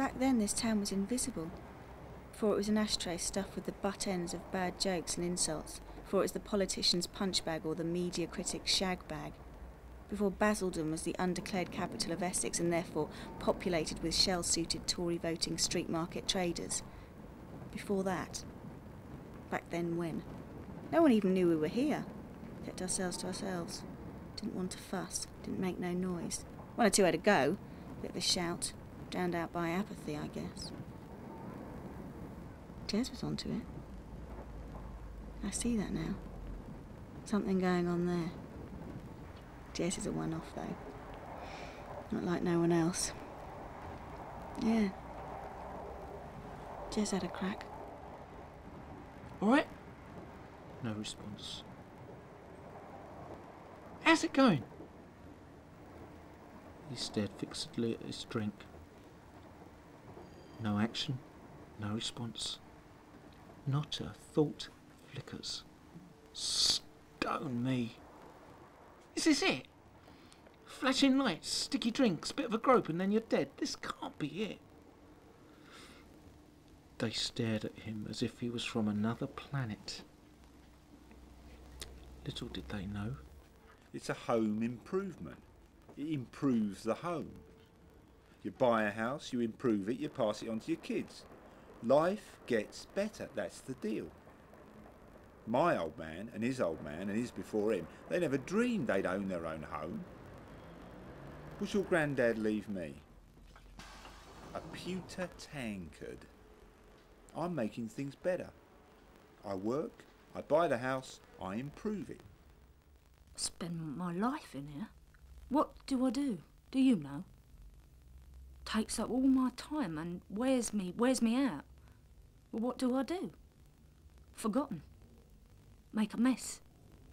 Back then, this town was invisible. For it was an ashtray stuffed with the butt ends of bad jokes and insults. For it was the politician's punch bag or the media critic's shag bag. Before Basildon was the undeclared capital of Essex and therefore populated with shell suited Tory voting street market traders. Before that. Back then, when? No one even knew we were here. Kept ourselves to ourselves. Didn't want to fuss. Didn't make no noise. One or two had a go. Bit of a shout. Drowned out by apathy, I guess. Jez was onto it. I see that now. Something going on there. Jez is a one off, though. Not like no one else. Yeah. Jez had a crack. All right? No response. How's it going? He stared fixedly at his drink. No action, no response. Not a thought flickers. Stone me. Is this it? Flashing lights, sticky drinks, bit of a grope, and then you're dead. This can't be it. They stared at him as if he was from another planet. Little did they know. It's a home improvement. It improves the home. You buy a house, you improve it, you pass it on to your kids. Life gets better, that's the deal. My old man and his old man and his before him, they never dreamed they'd own their own home. What's your granddad leave me? A pewter tankard. I'm making things better. I work, I buy the house, I improve it. Spend my life in here. What do I do? Do you know? Takes up all my time and wears me wears me out. Well, what do I do? Forgotten. Make a mess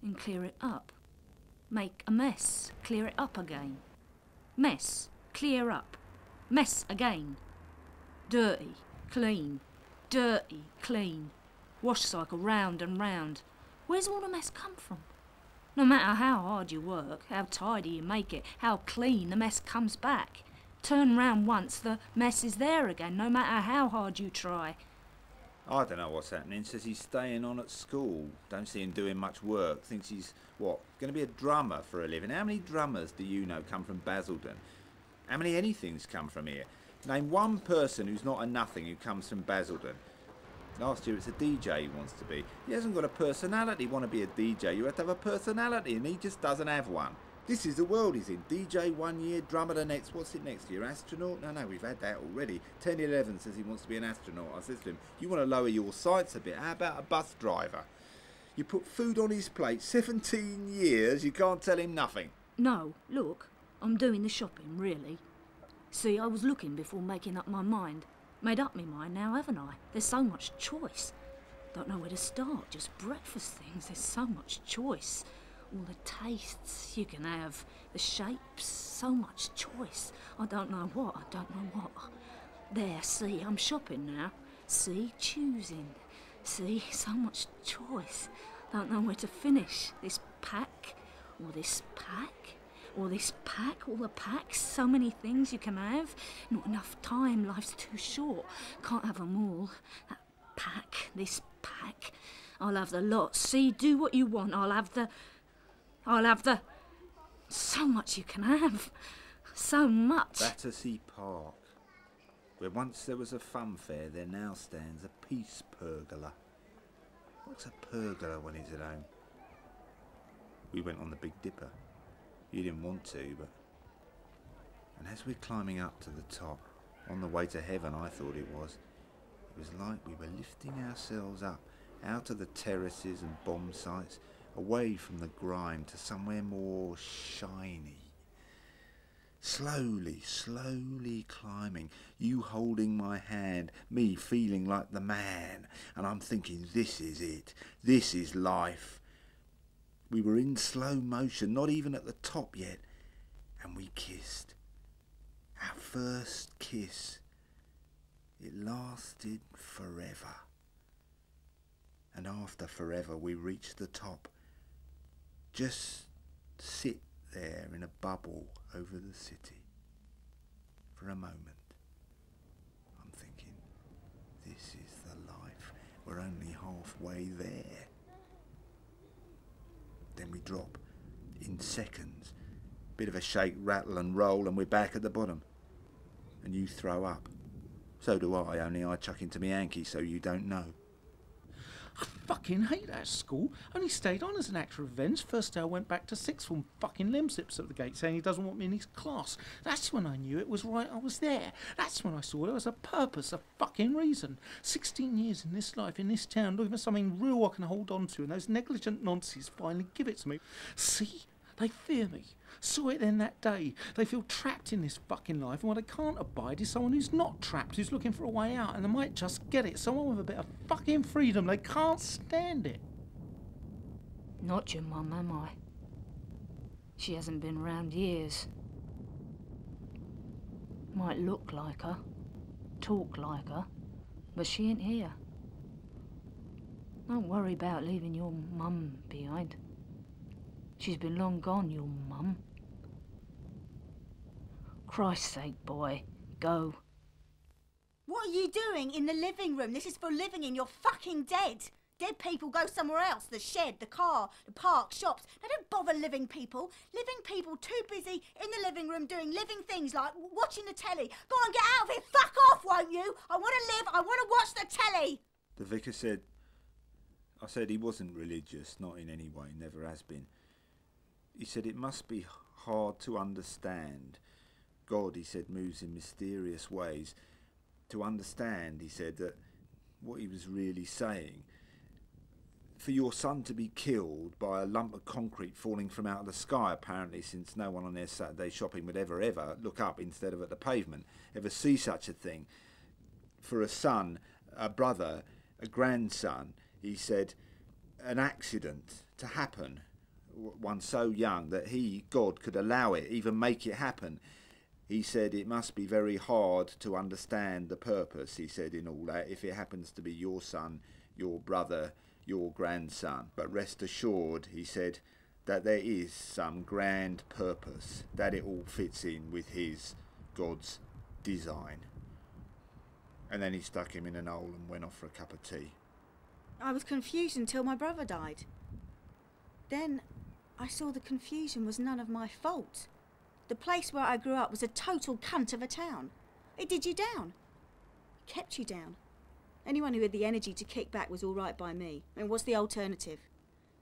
and clear it up. Make a mess, clear it up again. Mess, clear up. Mess again. Dirty, clean. Dirty, clean. Wash cycle round and round. Where's all the mess come from? No matter how hard you work, how tidy you make it, how clean the mess comes back. Turn round once, the mess is there again, no matter how hard you try. I don't know what's happening. Says he's staying on at school. Don't see him doing much work. Thinks he's, what, going to be a drummer for a living. How many drummers do you know come from Basildon? How many anythings come from here? Name one person who's not a nothing who comes from Basildon. Last year it's a DJ he wants to be. He hasn't got a personality. Want to be a DJ? You have to have a personality, and he just doesn't have one. This is the world he's in. DJ one year, drummer the next. What's it next year? Astronaut? No, no, we've had that already. 1011 says he wants to be an astronaut. I says to him, you want to lower your sights a bit? How about a bus driver? You put food on his plate, 17 years, you can't tell him nothing. No, look, I'm doing the shopping, really. See, I was looking before making up my mind. Made up my mind now, haven't I? There's so much choice. Don't know where to start. Just breakfast things. There's so much choice. All the tastes you can have, the shapes, so much choice. I don't know what, I don't know what. There, see, I'm shopping now. See, choosing. See, so much choice. Don't know where to finish. This pack, or this pack, or this pack, all the packs, so many things you can have. Not enough time, life's too short. Can't have them all. That pack, this pack. I'll have the lot. See, do what you want. I'll have the. I'll have the. So much you can have. So much. Battersea Park. Where once there was a fun fair, there now stands a peace pergola. What's a pergola when he's at home? We went on the Big Dipper. You didn't want to, but. And as we're climbing up to the top, on the way to heaven, I thought it was, it was like we were lifting ourselves up out of the terraces and bomb sites, away from the grime to somewhere more shiny. Slowly, slowly climbing, you holding my hand, me feeling like the man, and I'm thinking, this is it, this is life. We were in slow motion, not even at the top yet, and we kissed. Our first kiss. It lasted forever. And after forever, we reached the top just sit there in a bubble over the city. For a moment, I'm thinking, this is the life. We're only halfway there. Then we drop in seconds. Bit of a shake, rattle and roll, and we're back at the bottom. And you throw up. So do I, only I chuck into me hanky so you don't know. I fucking hate that school. Only stayed on as an act of revenge. First day I went back to sixth form, fucking limb sips at the gate saying he doesn't want me in his class. That's when I knew it was right I was there. That's when I saw there was a purpose, a fucking reason. Sixteen years in this life, in this town, looking for something real I can hold on to, and those negligent nonces finally give it to me. See? They fear me. Saw it then that day. They feel trapped in this fucking life, and what they can't abide is someone who's not trapped, who's looking for a way out, and they might just get it. Someone with a bit of fucking freedom. They can't stand it. Not your mum, am I? She hasn't been round years. Might look like her, talk like her, but she ain't here. Don't worry about leaving your mum behind. She's been long gone, your mum. Christ's sake, boy, go. What are you doing in the living room? This is for living in. You're fucking dead. Dead people go somewhere else. The shed, the car, the park, shops. They don't bother living people. Living people too busy in the living room doing living things like watching the telly. Go on, get out of here. Fuck off, won't you? I want to live. I want to watch the telly. The vicar said, I said he wasn't religious, not in any way, never has been. He said it must be hard to understand. God, he said, moves in mysterious ways. To understand, he said, that what he was really saying. For your son to be killed by a lump of concrete falling from out of the sky, apparently, since no one on their Saturday shopping would ever, ever look up instead of at the pavement, ever see such a thing. For a son, a brother, a grandson, he said, an accident to happen, one so young that he, God, could allow it, even make it happen. He said it must be very hard to understand the purpose, he said, in all that, if it happens to be your son, your brother, your grandson. But rest assured, he said, that there is some grand purpose, that it all fits in with his, God's, design. And then he stuck him in an hole and went off for a cup of tea. I was confused until my brother died. Then I saw the confusion was none of my fault. The place where I grew up was a total cunt of a town. It did you down. It kept you down. Anyone who had the energy to kick back was all right by me. I mean, what's the alternative?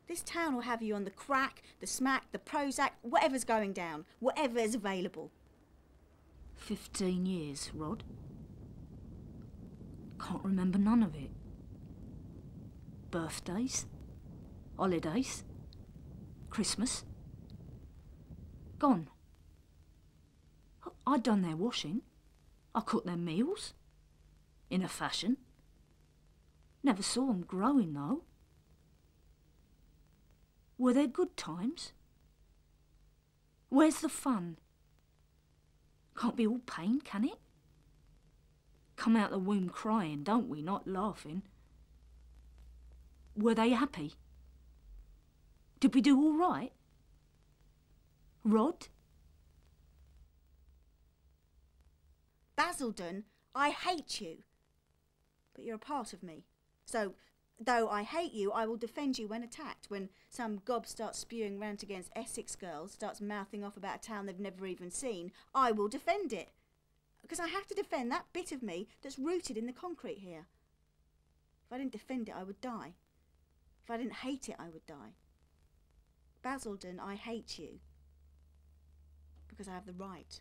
This town will have you on the crack, the smack, the Prozac, whatever's going down, whatever's available. Fifteen years, Rod. Can't remember none of it. Birthdays, holidays, Christmas. Gone. I- done their washing. I cooked their meals. In a fashion. Never saw 'em growing, though. Were there good times? Where's the fun? Can't be all pain, can it? Come out the womb crying, don't we, not laughing? Were they happy? Did we do all right? Rod? Basildon, I hate you. But you're a part of me. So, though I hate you, I will defend you when attacked. When some gob starts spewing rant against Essex girls, starts mouthing off about a town they've never even seen, I will defend it. Because I have to defend that bit of me that's rooted in the concrete here. If I didn't defend it, I would die. If I didn't hate it, I would die. Basildon, I hate you. Because I have the right.